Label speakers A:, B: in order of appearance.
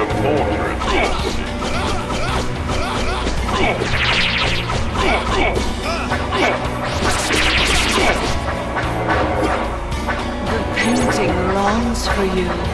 A: The
B: painting longs for you.